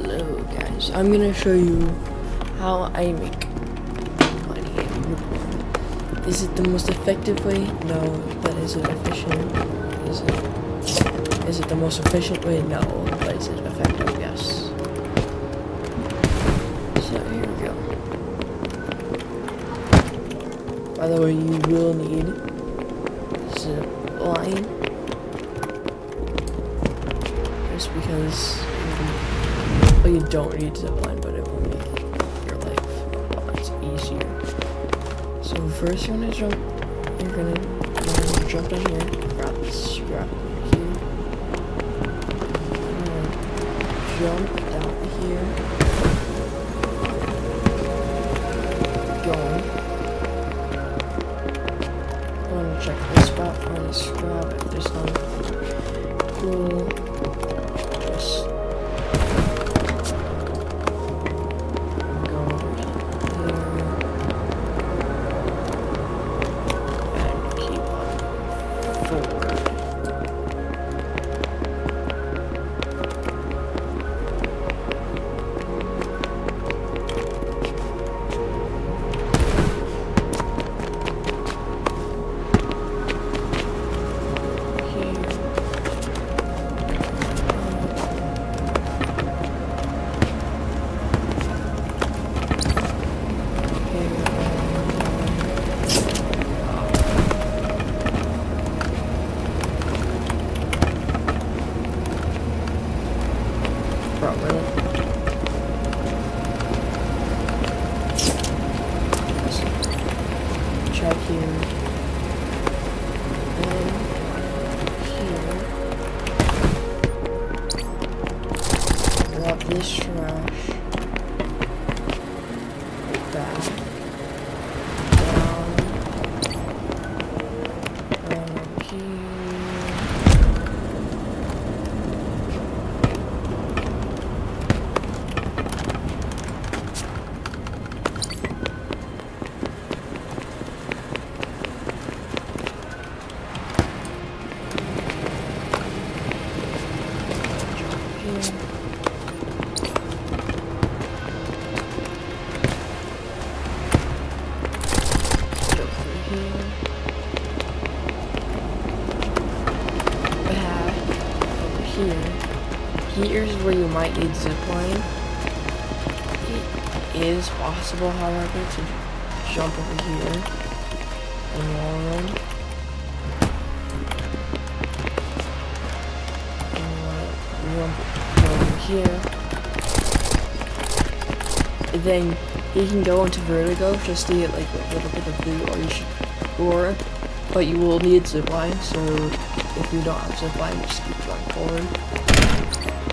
Hello guys, I'm gonna show you how I make money. Is it the most effective way? No, but is it efficient? Is it is it the most efficient way? No, but is it effective? Yes. So here we go. By the way, you will need don't need zipline, but it will make your life a lot easier. So first you're gonna jump, you're gonna, you're gonna jump down here, grab this strap here, jump Check here. Then here. Grab this here. Here's where you might need zipline. It is possible, however, to jump over here and wall run. And go over here. And then you can go into vertigo just to get like a little bit of blue, or you should, or, but you will need zipline. So if you don't have zipline, just keep going forward.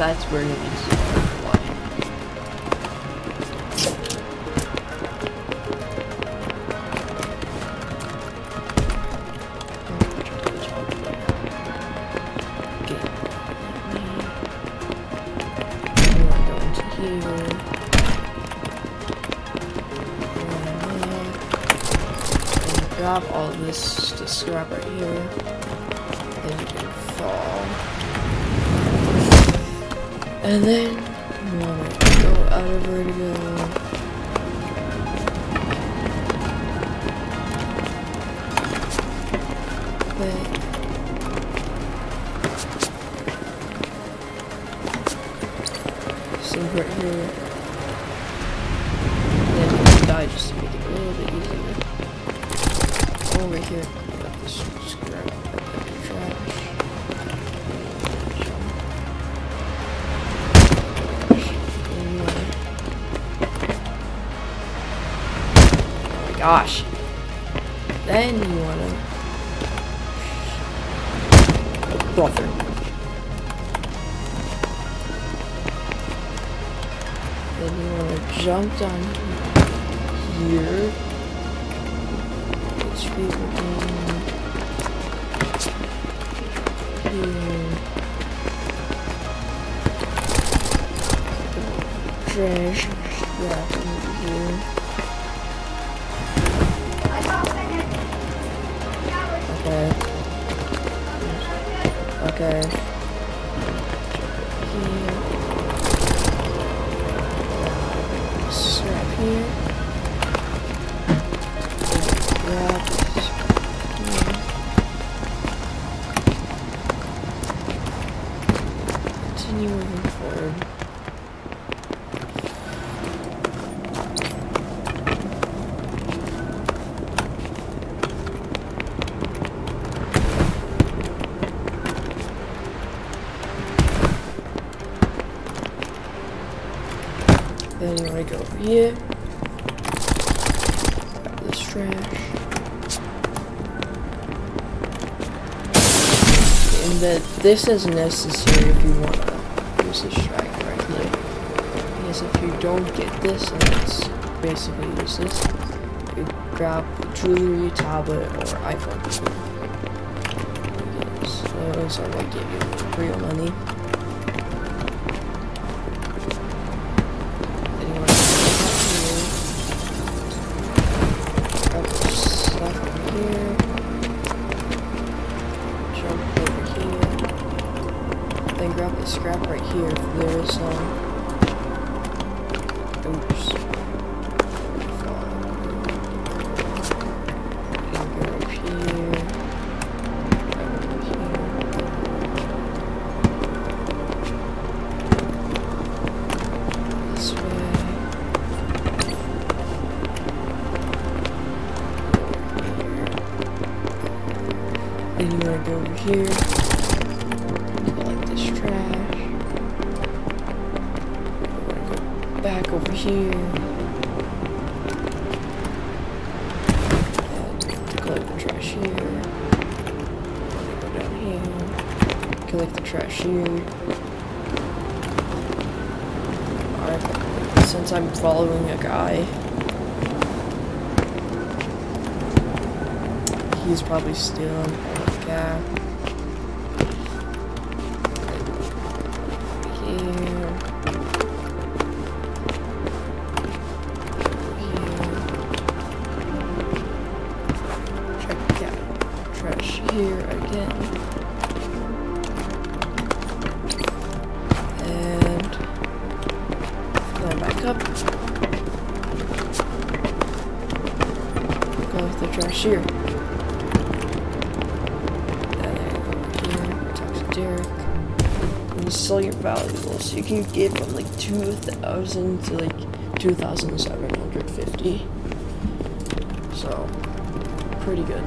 That's where into here. And grab all this scrap right here. Then you can fall. And then wanna go out of vertigo. Wait. So right here. Then die just to make it a little bit easier. Over here. Gosh. Then you wanna buffer. Then you want to jump down here. HP again. Here. Trash. Yeah, over here. Okay. Here. Here. Then to go over here. Grab this trash. And that this is necessary if you want to use this track correctly. Because if you don't get this, then it's basically useless. You grab jewelry, tablet, or iPhone. So are what give you real money. Then you wanna go over here. Collect this trash. Go back over here. And collect the trash here. Go down here. Collect the trash here. Alright, since I'm following a guy, he's probably stealing cat. Here. Again. And going back up. Go the trash here. Sell your valuables. You can get from like 2,000 to like 2,750. So, pretty good.